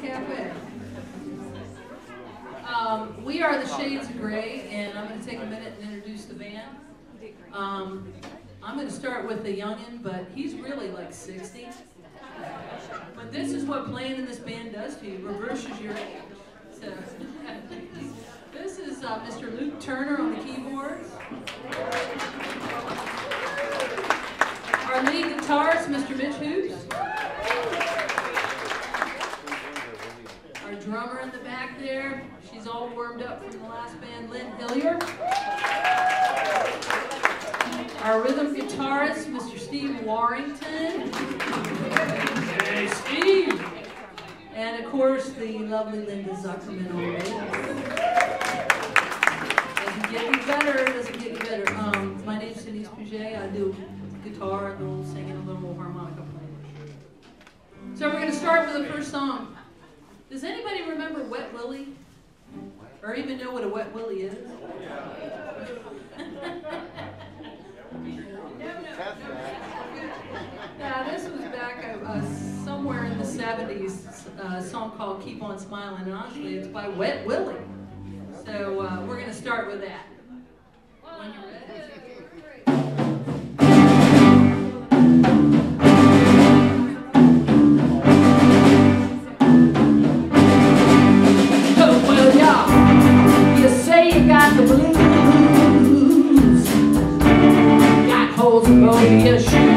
Cafe. Um, we are the Shades of Gray, and I'm going to take a minute and introduce the band. Um, I'm going to start with the youngin, but he's really like 60. But this is what playing in this band does to you, reverses your age. So, this is uh, Mr. Luke Turner on the keyboards. Our lead guitarist, Mr. Mitch Hoopes. Our drummer in the back there, she's all warmed up from the last band, Lynn Hillyer. Our rhythm guitarist, Mr. Steve Warrington. Hey, Steve! And of course, the lovely Linda Zuckerman bass. Doesn't get any better, doesn't get any better. Um, my name's Denise Pouget. I do guitar, a little singing, a little harmonica playing. So we're going to start with the first song. Does anybody remember Wet Willie? Or even know what a Wet Willie is? Yeah, this was back uh, uh, somewhere in the 70s, uh, a song called Keep On Smiling, and honestly, it's by Wet Willie. So uh, we're going to start with that. When you're ready. Got holes in both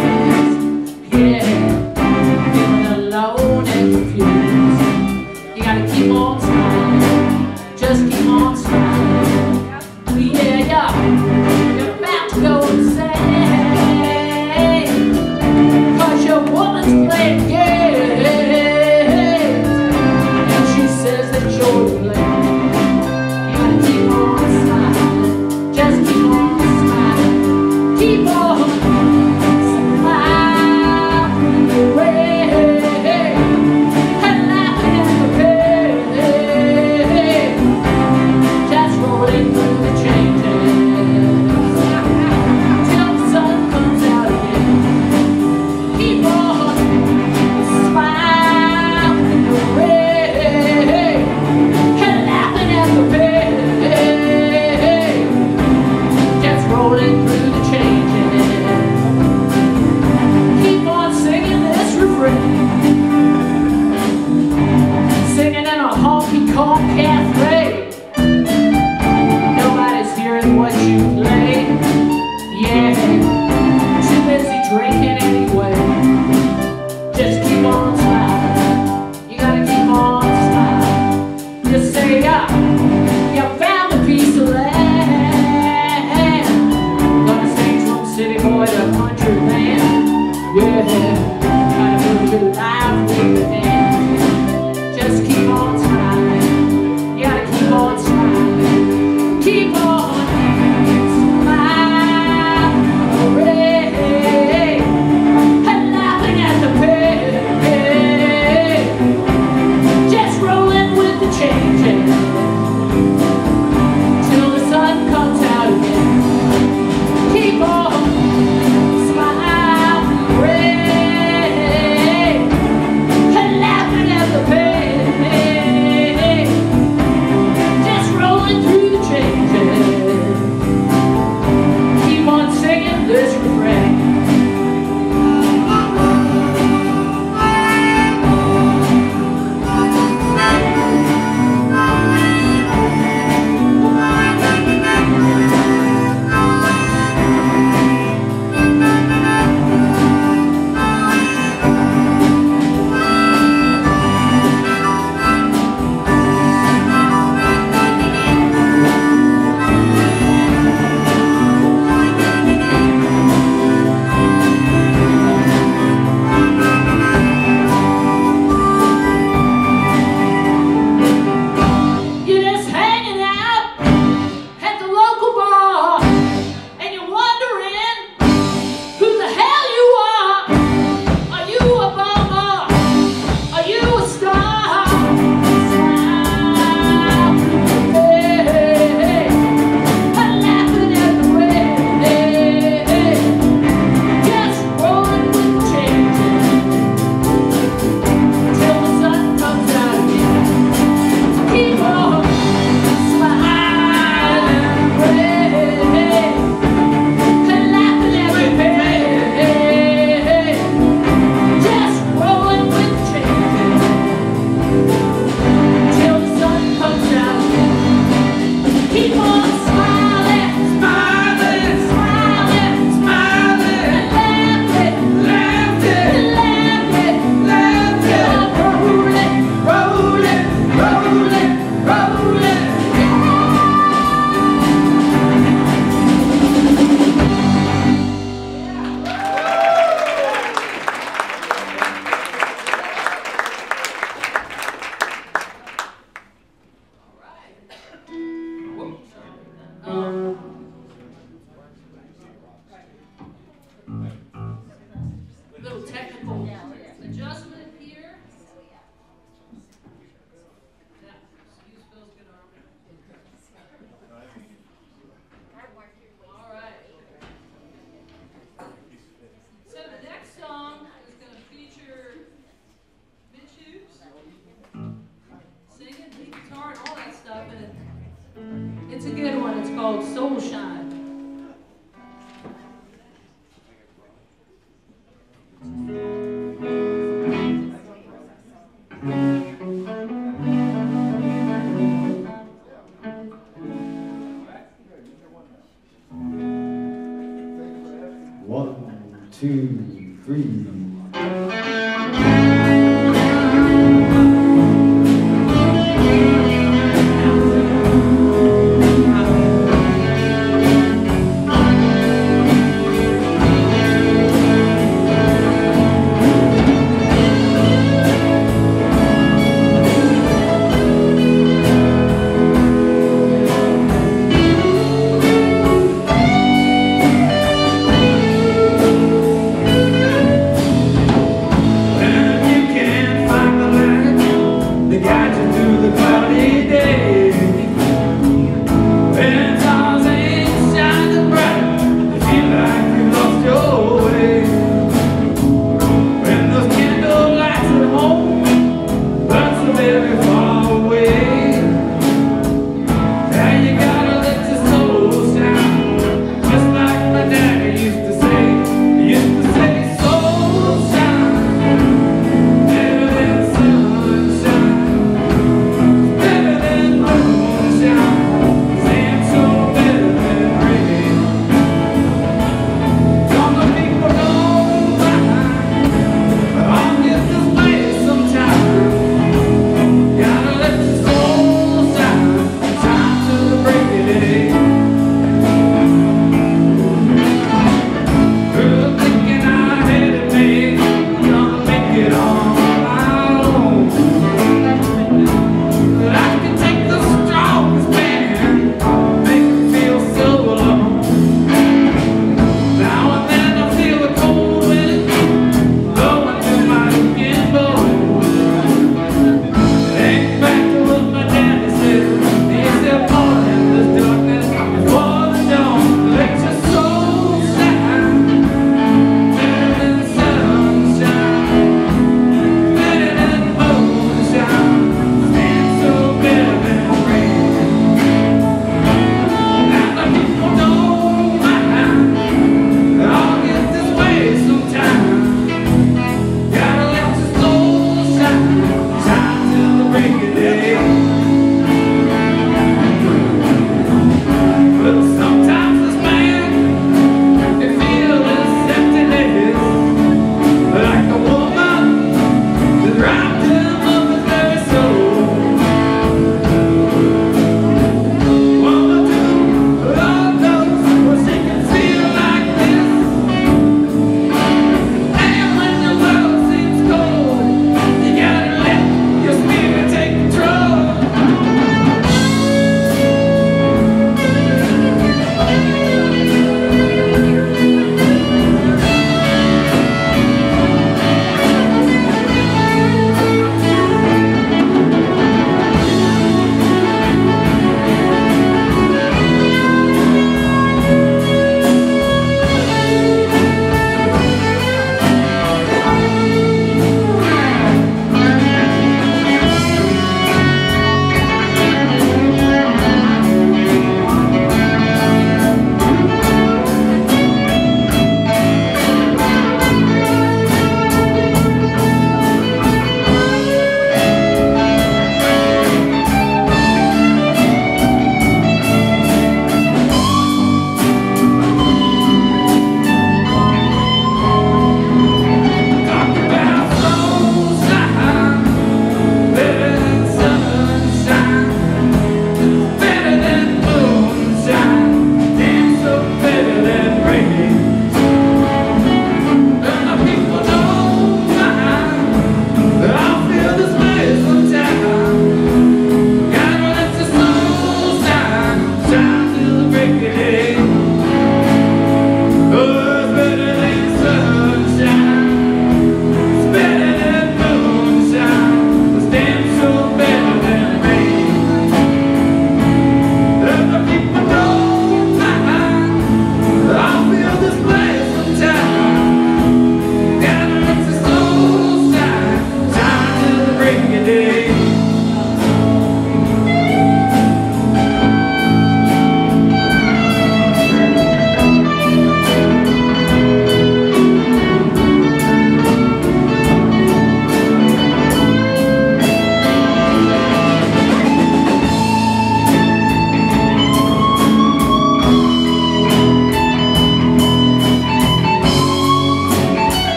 betrekken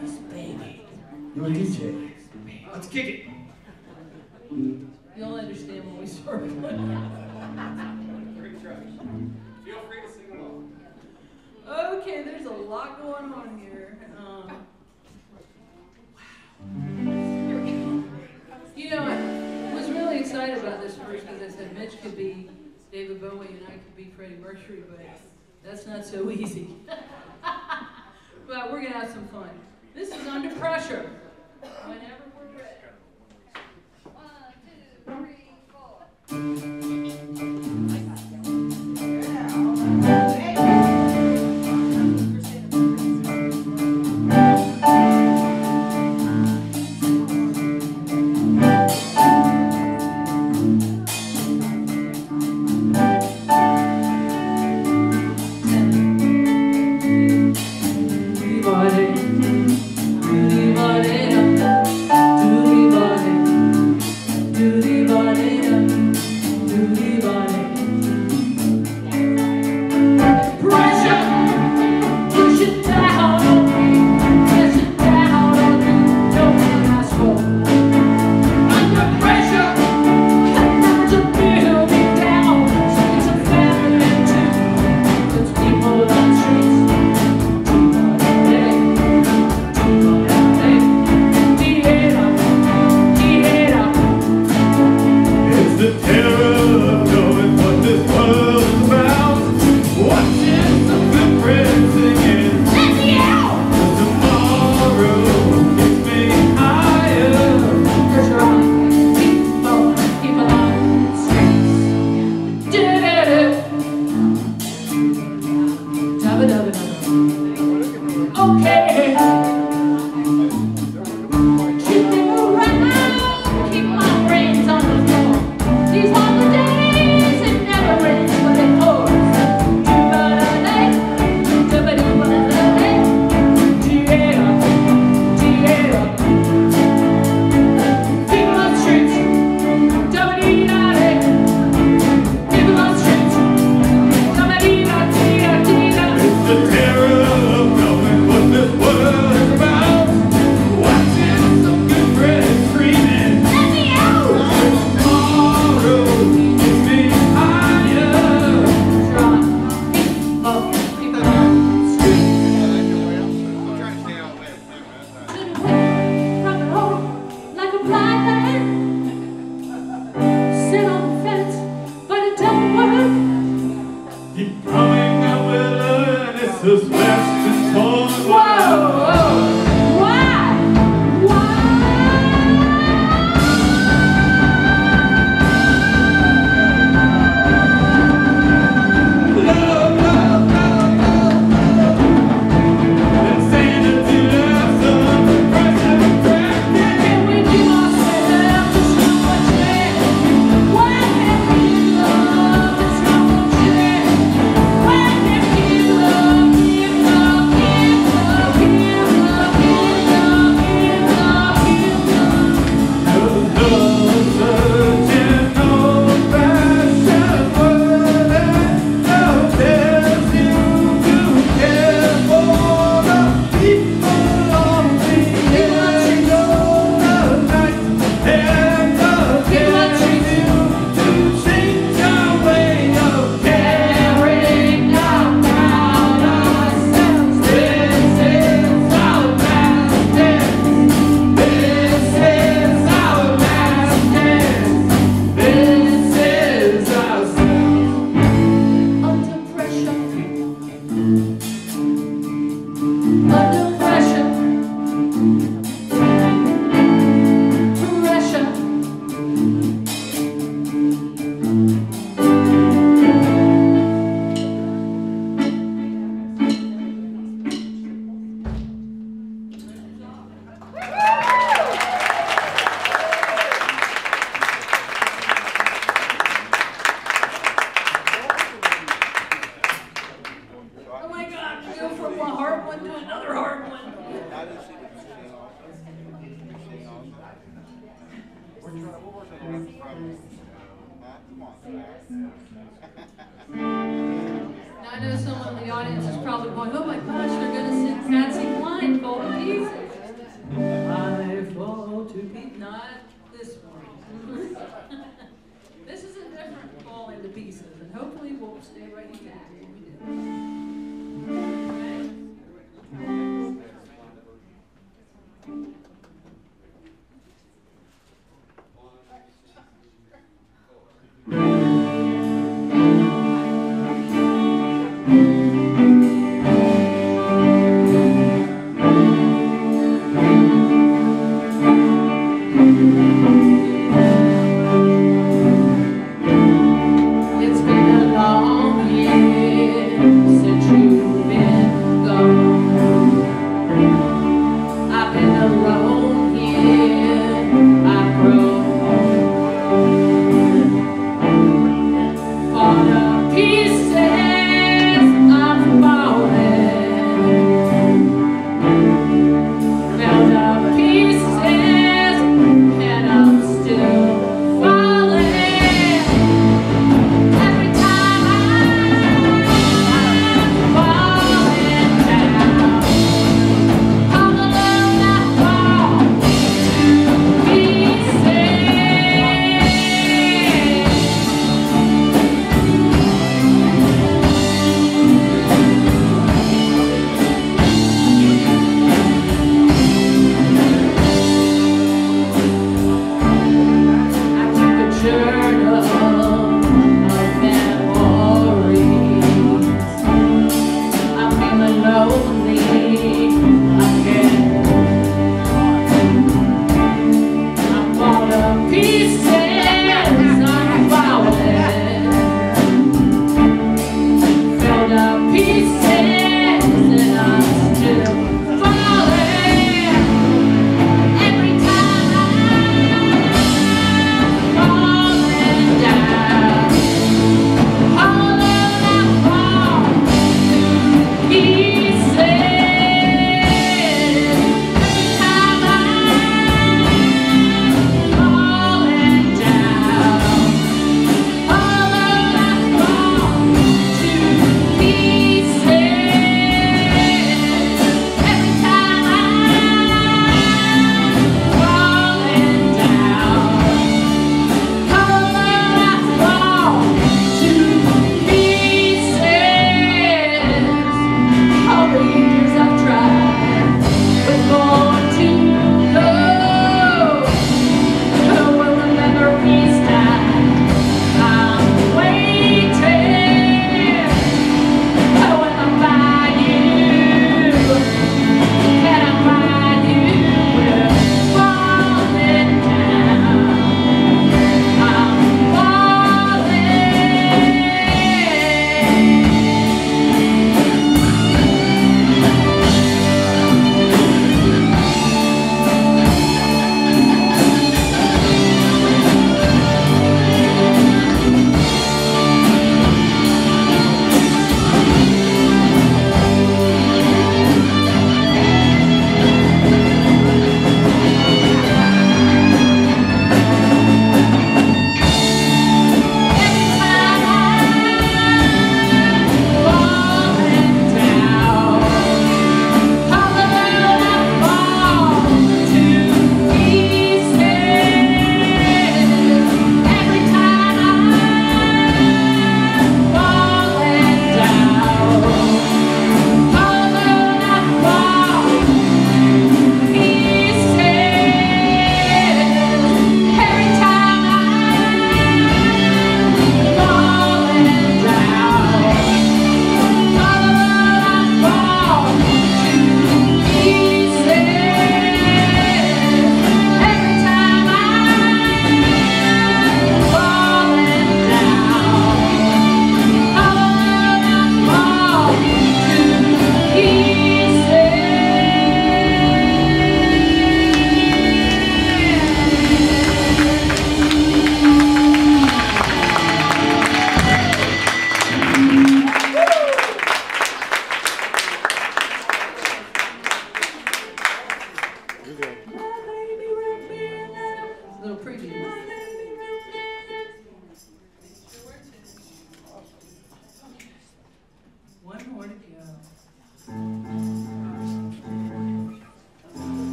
Baby. You're a DJ. Let's kick it. You'll understand when we start playing. Feel free to sing along. Okay, there's a lot going on here. Um, You know, I was really excited about this first because I said Mitch could be David Bowie and I could be Freddie Mercury, but that's not so easy. but we're gonna have some fun. This is under pressure. Whenever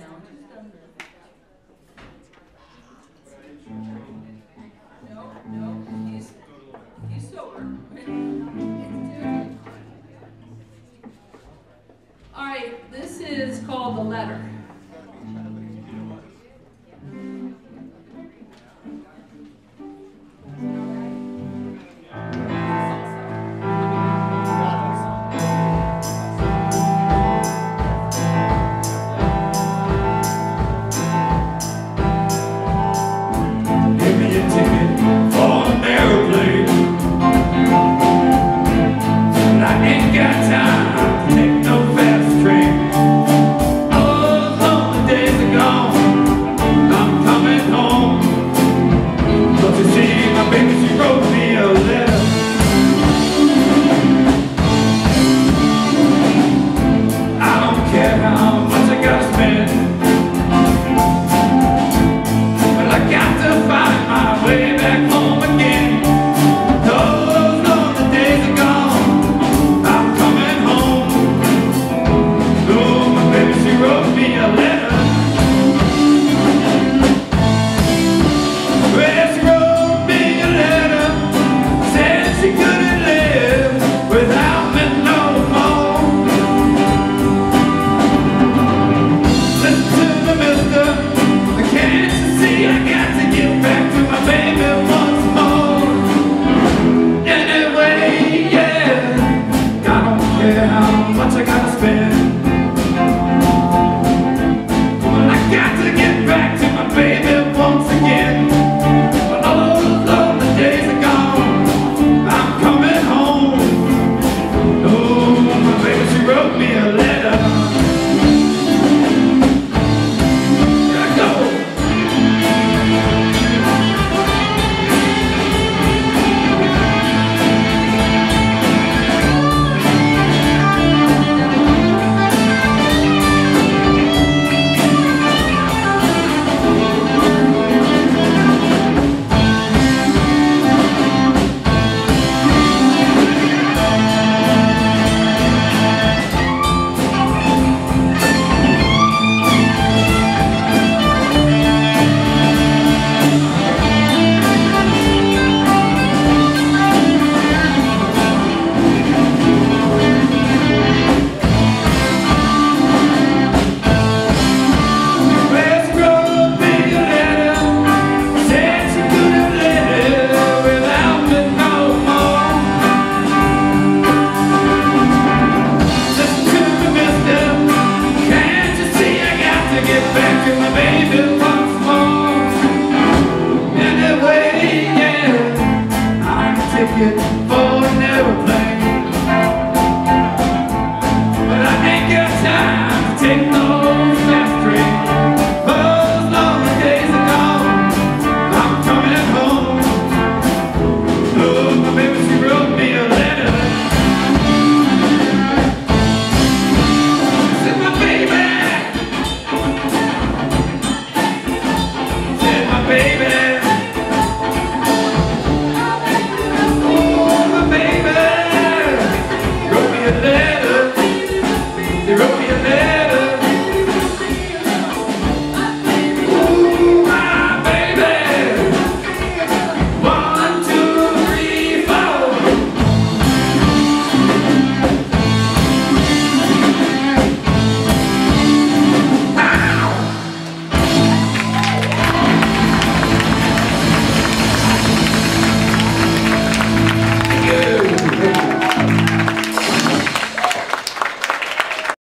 risen to the challenge.